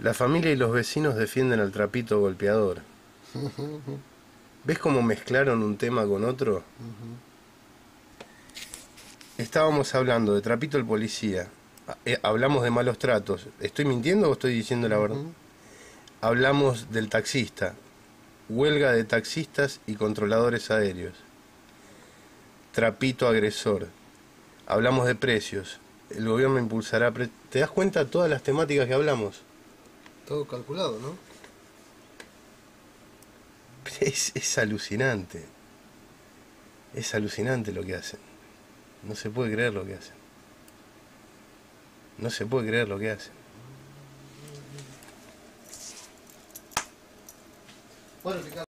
La familia y los vecinos defienden al trapito golpeador. ¿Ves cómo mezclaron un tema con otro? Estábamos hablando de Trapito el policía. Eh, hablamos de malos tratos. ¿Estoy mintiendo o estoy diciendo la verdad? Hablamos del taxista. Huelga de taxistas y controladores aéreos. Trapito agresor. Hablamos de precios. El gobierno impulsará... ¿Te das cuenta de todas las temáticas que hablamos? Todo calculado, ¿no? Es, es alucinante. Es alucinante lo que hacen. No se puede creer lo que hacen. No se puede creer lo que hacen. Bueno, Ricardo.